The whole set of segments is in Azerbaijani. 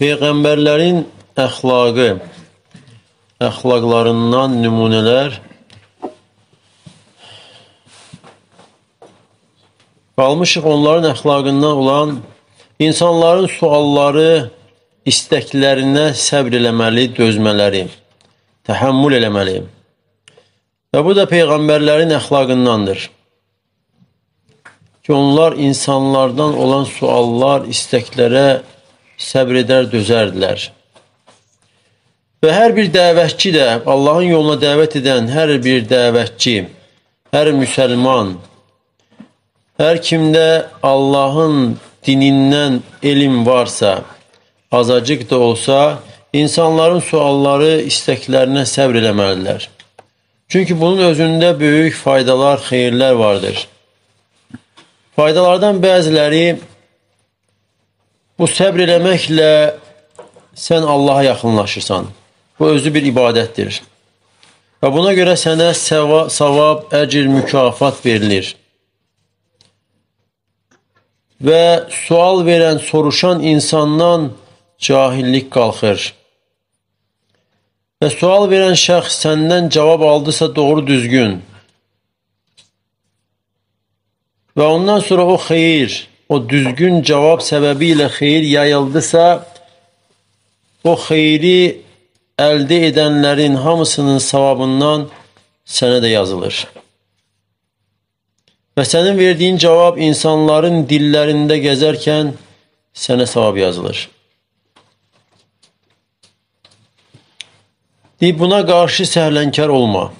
Peyğəmbərlərin əxlaqı, əxlaqlarından nümunələr qalmışıq onların əxlaqından olan insanların sualları, istəklərinə səbr eləməli, dözmələri, təhəmmül eləməli. Və bu da Peyğəmbərlərin əxlaqındandır. Ki, onlar insanlardan olan suallar, istəklərə səbr edər, dözərdilər. Və hər bir dəvətçi də, Allahın yoluna dəvət edən hər bir dəvətçi, hər müsəlman, hər kimdə Allahın dinindən elm varsa, azacıq da olsa, insanların sualları, istəklərinə səbr eləməlidirlər. Çünki bunun özündə böyük faydalar, xeyirlər vardır. Faydalardan bəziləri Bu səbr eləməklə sən Allaha yaxınlaşırsan. Bu özü bir ibadətdir. Və buna görə sənə savab, əcr, mükafat verilir. Və sual verən, soruşan insandan cahillik qalxır. Və sual verən şəxs səndən cavab aldısa doğru düzgün. Və ondan sonra o xeyir, o düzgün cavab səbəbi ilə xeyir yayıldısa, o xeyri əldə edənlərin hamısının savabından sənə də yazılır. Və sənin verdiyin cavab insanların dillərində gəzərkən sənə savab yazılır. Deyib, buna qarşı səhlənkar olma.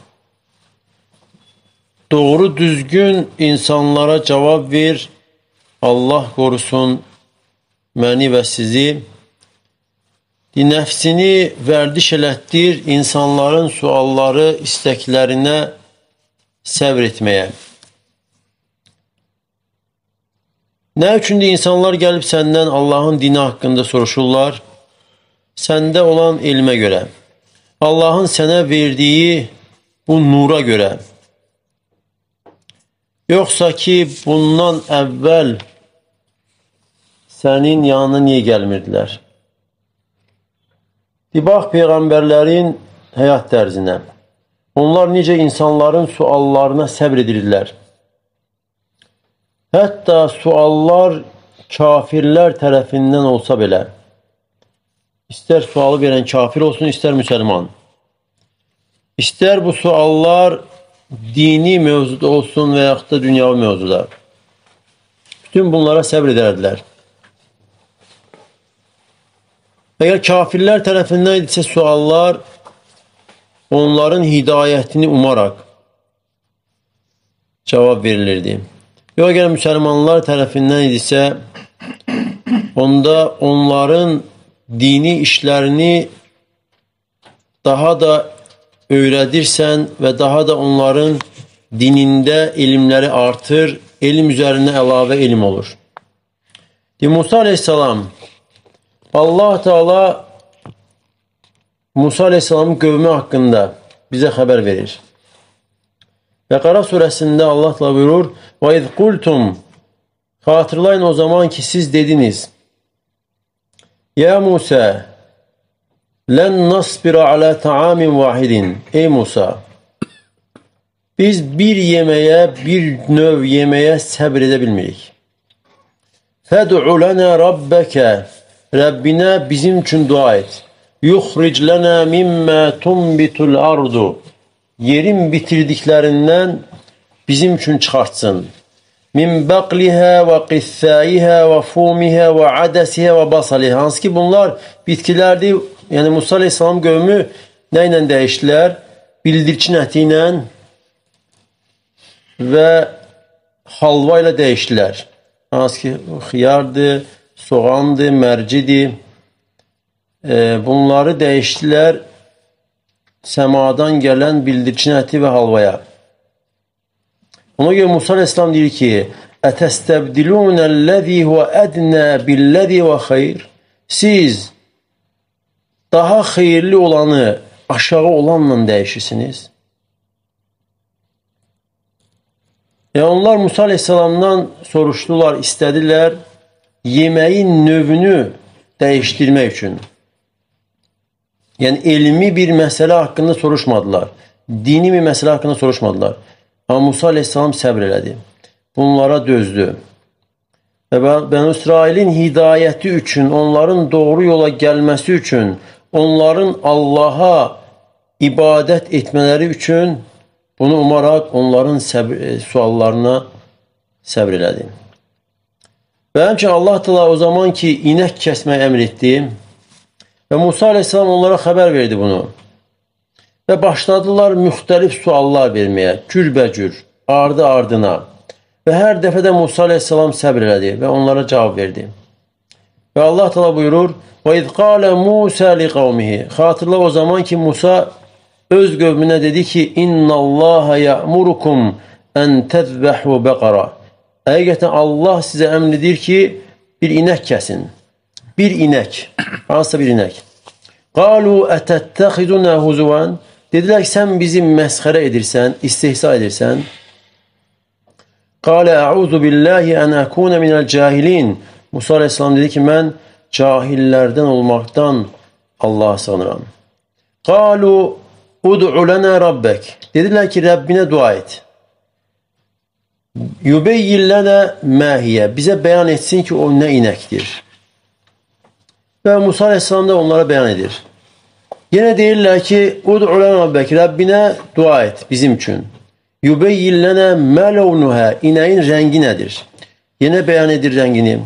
Doğru, düzgün insanlara cavab ver, Allah qorusun məni və sizi. Nəfsini vərdiş elətdir insanların sualları, istəklərinə səbr etməyə. Nə üçündür insanlar gəlib səndən Allahın dini haqqında soruşurlar? Səndə olan elmə görə. Allahın sənə verdiyi bu nura görə. Yoxsa ki, bundan əvvəl sənin yanına niyə gəlmirdilər? Bir bax peyğəmbərlərin həyat tərzinə. Onlar necə insanların suallarına səbr edirlər. Hətta suallar kafirlər tərəfindən olsa belə, istər sualı verən kafir olsun, istər müsəlman. İstər bu suallar dini mövzuda olsun və yaxud da dünyavi mövzuda. Bütün bunlara səbr edərdilər. Əgər kafirlər tərəfindən idisə suallar, onların hidayətini umaraq cavab verilirdi. Yox, əgər müsəlmanlar tərəfindən idisə, onda onların dini işlərini daha da öyrədirsən və daha da onların dinində elmləri artır, elm üzərində əlavə elm olur. Musa aleyhissalam Allah Teala Musa Aleyhisselamın qövmü haqqında bizə xəbər verir. Bəqara surəsində Allah Teala buyurur: "Və iz qultum" Xatırlayın o zaman ki siz dediniz: "Ya Musa, len nasbira ala ta'amin vahidin." Ey Musa, biz bir yeməyə, bir növ edə bilmirik. Fəd'u lana rabbaka Rəbbinə bizim üçün dua et. Yuxric lənə mimmə tumbitul ardu. Yerin bitirdiklərindən bizim üçün çıxartsın. Min bəqlihə və qissəyihə və fumihə və adəsihə və basalihə. Hansı ki, bunlar bitkilərdir. Yəni, Musa aleyhissalam qövmü nə ilə dəyişdilər? Bildirçin əti ilə və halva ilə dəyişdilər. Hansı ki, xiyardır, soğandır, mərcidir. E, bunları dəyişdilər səmadan gələn bildirçin əti və halvaya. Ona görə Musa Əslam deyir ki, Ətəstəbdilunəl-ləzi huvə ədnə billəzi və xeyr. Siz daha xeyirli olanı aşağı olanla dəyişirsiniz. Yəni, onlar Musa Aleyhisselamdan soruşdular, istədilər yeməyin növünü dəyişdirmək üçün. Yəni elmi bir məsələ haqqında soruşmadılar. Dini bir məsələ haqqında soruşmadılar. Amma Musa əleyhissalam səbr elədi. Bunlara dözdü. Və Bəni İsrailin hidayəti üçün, onların doğru yola gəlməsi üçün, onların Allaha ibadət etmələri üçün bunu umaraq onların səbr, e, suallarına səbr elədi. Və həmçin Allah təala o zaman ki, inək kəsmək əmr etdi və Musa əleyhissalam onlara xəbər verdi bunu. Və başladılar müxtəlif suallar verməyə, gürbəcür, ardı ardına. Və hər dəfə də Musa əleyhissalam səbr elədi və onlara cavab verdi. Və Allah təala buyurur: "Və iz qala Musa liqaumihi" Xatırla o zaman ki Musa öz qövmünə dedi ki, İnnallaha ya'murukum ən təzbəhu bəqara. Həqiqətən Allah sizə əmr edir ki, bir inək kəsin. Bir inək. Hansısa bir inək. Qalu ətəttəxiduna huzuvan. Dedilər ki, sən bizi məsxərə edirsən, istihsa edirsən. Qalə əuzu billahi ən əkunə minəl cahilin. Musa aleyhissalam dedi ki, mən cahillərdən olmaqdan Allah'a sığınıram. Qalu Ud'u lana rabbek. Dediler ki Rabbine dua et. Yubeyyin lana mahiye. Bize beyan etsin ki o ne inektir. Ve Musa Aleyhisselam da onlara beyan edir. Yine değiller ki Ud'u lana rabbek. Rabbine dua et bizim için. Yubeyyin lana melevnuha. İneğin rengi nedir? Yine beyan edir rengini.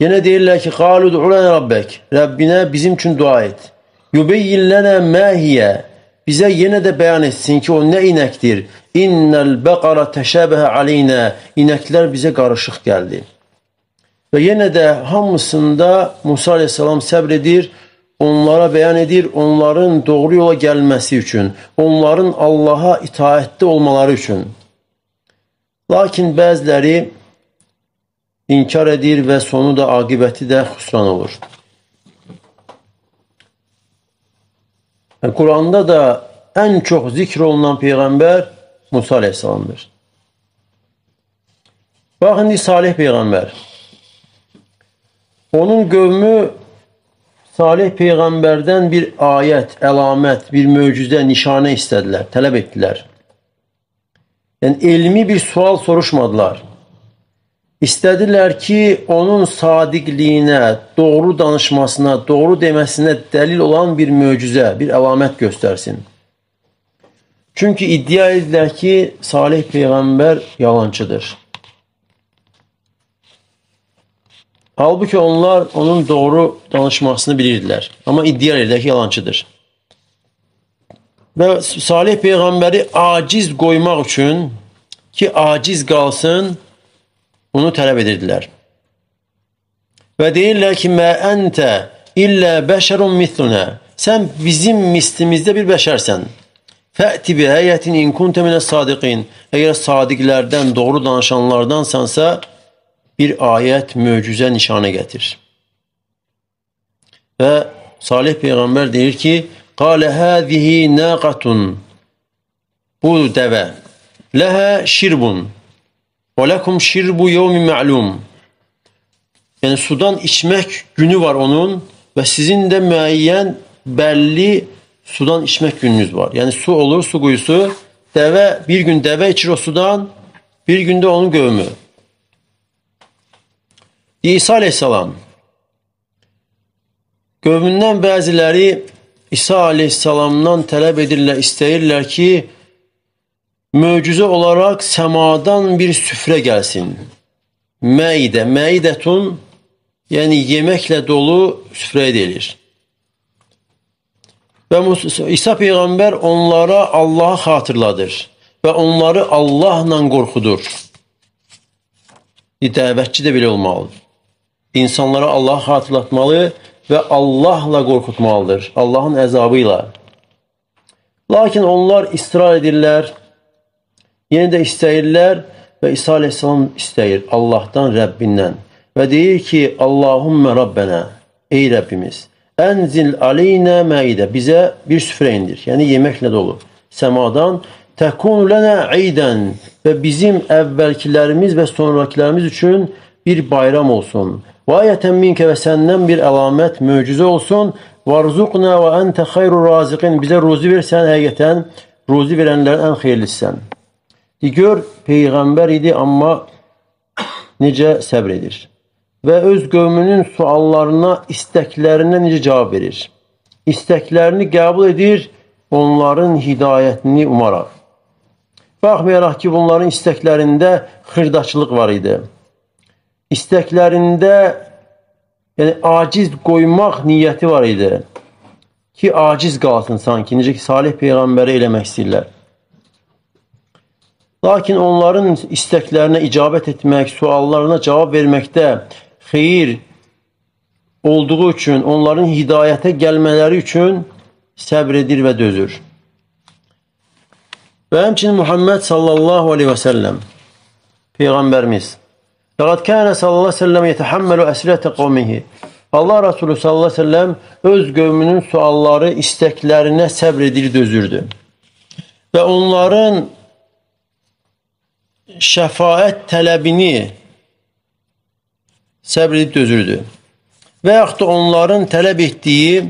Yine değiller ki Kalu ud'u lana rabbek. Rabbine bizim için dua et. Yubeyyin lana mahiye bize yine de beyan etsin ki o ne inektir. İnnel bekara teşabehe aleyna. İnekler bize karışık geldi. Ve yine de hamısında Musa aleyhisselam sabredir. Onlara beyan edir, onların doğru yola gelmesi için, onların Allah'a itaatli olmaları için. Lakin bəziləri inkar edir və sonu da, aqibəti də xüsran olur. Yani Kur'an'da da en çok zikrolunan peygamber Musa Aleyhisselam'dır. Bakın indi Salih peygamber. Onun qövmü Salih peygamberden bir ayet, elamet, bir möcüzə, nişanə istədilər, tələb etdilər. Yəni elmi bir sual soruşmadılar. İstədilər ki, onun sadiqliyinə, doğru danışmasına, doğru deməsinə dəlil olan bir möcüzə, bir əlamət göstərsin. Çünki iddia edirlər ki, Salih Peyğəmbər yalancıdır. Halbuki onlar onun doğru danışmasını bilirdilər. Amma iddia edirlər ki, yalancıdır. Və Salih Peyğəmbəri aciz qoymaq üçün ki, aciz qalsın, Bunu tələb edirdilər. Və deyirlər ki, mə əntə illə bəşərun mislunə. Sən bizim mislimizdə bir bəşərsən. Fə'ti bi həyətin in kunte minə sadiqin. Əgər sadiqlərdən, doğru danışanlardansansa, bir ayət, möcüzə nişanə gətir. Və Salih Peyğəmbər deyir ki, Qalə həzihi nəqatun. Bu dəvə. Ləhə şirbun. Ve lekum şirbu yevmi ma'lum. Yani sudan içmek günü var onun ve sizin de müeyyen belli sudan içmek gününüz var. Yani su olur su kuyusu. Deve bir gün deve içir o sudan bir günde onun göğümü. İsa aleyhisselam Qövmündən bəziləri İsa aleyhissalamdan tələb edirlər, istəyirlər ki, möcüzə olaraq səmadan bir süfrə gəlsin. Məidə, məidətun, yəni yeməklə dolu süfrə edilir. Və İsa Peyğəmbər onlara Allahı xatırladır və onları Allahla qorxudur. Dəvətçi də belə olmalıdır. İnsanlara Allah xatırlatmalı və Allahla qorxutmalıdır, Allahın əzabı ilə. Lakin onlar israr edirlər, Yenə də istəyirlər və İsa əleyhissalam istəyir Allahdan, Rəbbindən və deyir ki, Allahumma Rabbənə, ey Rəbbimiz, ənzil aleynə məidə, bizə bir süfrə indir, yəni yeməklə dolu, səmadan, təkun lənə eydən və bizim əvvəlkilərimiz və sonrakilərimiz üçün bir bayram olsun. Və ayətən minkə və səndən bir əlamət, möcüzə olsun. Varzuqna və əntə xayrur raziqin. Bizə ruzi versən, həqiqətən ruzi verənlərin ən xeyirlisisən. Gör, peyğəmbər idi, amma necə səbr edir. Və öz qövmünün suallarına, istəklərinə necə cavab verir. İstəklərini qəbul edir, onların hidayətini umaraq. Baxmayaraq ki, bunların istəklərində xırdaçılıq var idi istəklərində yəni aciz qoymaq niyyəti var idi. Ki aciz qalsın sanki, necə ki Salih peyğəmbəri eləmək istəyirlər. Lakin onların istəklərinə icabət etmək, suallarına cavab verməkdə xeyir olduğu üçün, onların hidayətə gəlmələri üçün səbr edir və dözür. Və həmçinin Muhammed sallallahu aleyhi və səlləm Peyğəmbərimiz Fəqad kənə sallallahu aleyhi ve sellem yetəhəmməlu əsrətə qovmihi. Allah Resulü sallallahu aleyhi ve sellem öz qövmünün sualları, istəklərinə səbr edir, dözürdü. Və onların şəfaət tələbini səbr edib dözürdü. Və yaxud da onların tələb etdiyi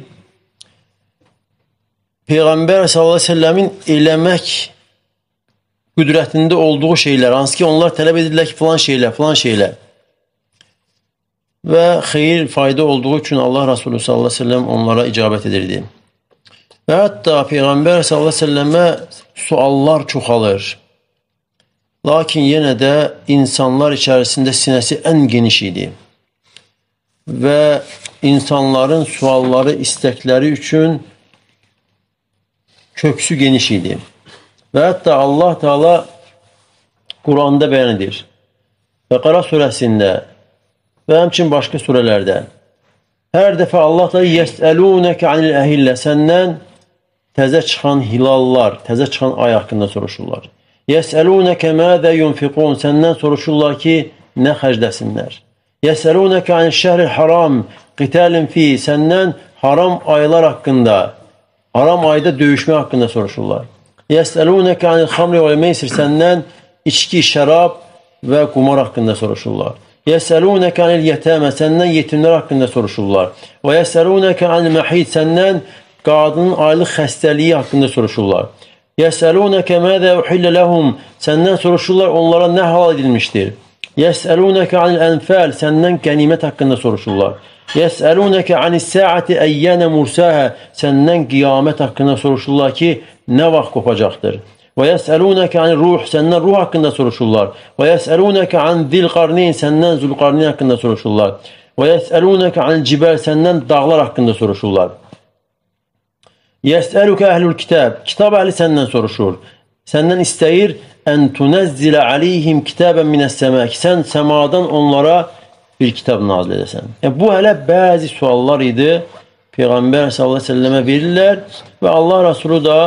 Peyğəmbər sellemin eləmək qüdrətində olduğu şeylər, hansı ki, onlar tələb edirlər ki, filan şeylər, filan şeylər. Və xeyir, fayda olduğu üçün Allah Rasulü sellem onlara icabət edirdi. Və hətta Peyğəmbər sellemə suallar çoxalır. Lakin yenə də insanlar içərisində sinəsi ən geniş idi. Və insanların sualları, istəkləri üçün köksü geniş idi. Və hətta Allah Teala Quranda bəyan edir. Bəqara surəsində və həmçin başqa surələrdə hər dəfə Allah da yəsəlunəkə anil əhillə səndən təzə çıxan hilallar, təzə çıxan ay haqqında soruşurlar. Yəsəlunəkə mədə yunfiqun səndən soruşurlar ki, nə xərcləsinlər. Yəsəlunəkə anil şəhril haram qitalin fi səndən haram aylar haqqında, haram ayda döyüşmə haqqında soruşurlar. Yəsəlunəkə anil xamri və meysir səndən içki, şərab və qumar haqqında soruşurlar. Yəsəlunəkə anil yətəmə səndən yetimlər haqqında soruşurlar. Və yəsəlunəkə anil məhid səndən qadının aylıq xəstəliyi haqqında soruşurlar. Yəsəlunəkə mədə uhillə ləhum səndən soruşurlar onlara nə halal edilmişdir. Yəsəlunəkə anil ənfəl səndən qənimət haqqında soruşurlar. Yəsəlunəkə anis səati əyyənə mursəhə səndən qiyamət haqqında soruşurlar ki, nə vaxt qopacaqdır. Və yəsəlunəkə an ruh, səndən ruh haqqında soruşurlar. Və yəsəlunəkə an zilqarnin, səndən zülqarnin haqqında soruşurlar. Və yəsəlunəkə an cibəl, səndən dağlar haqqında soruşurlar. Yəsəlukə əhlül kitab, kitab əhli səndən soruşur. Səndən istəyir ən tunəzzilə aleyhim kitabən minəs-səmə, sən səmadan onlara bir kitab nazil edəsən. Yəni, bu hələ bəzi suallar idi. Peyğəmbər sallallahu əleyhi və səlləmə verirlər və Allah Rəsulu da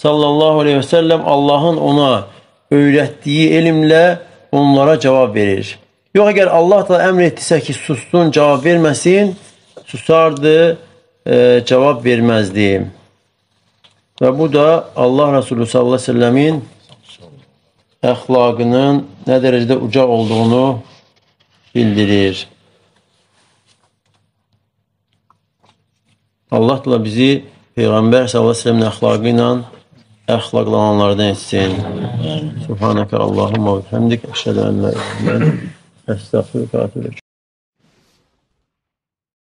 sallallahu aleyhi və səlləm Allahın ona öyrətdiyi elmlə onlara cavab verir. Yox, əgər Allah da əmr etdisə ki, sussun, cavab verməsin, susardı, e, cavab verməzdi. Və bu da Allah Resulü sallallahu aleyhi və səlləmin əxlaqının nə dərəcədə ucaq olduğunu bildirir. Allah da bizi Peyğəmbər sallallahu aleyhi və səlləmin əxlaqı ilə əxlaqlananlardan etsin. Subhanəkə Allahumma və həmdik. Əşhədə ən la iləhə illə əstəğfirukə və etûbü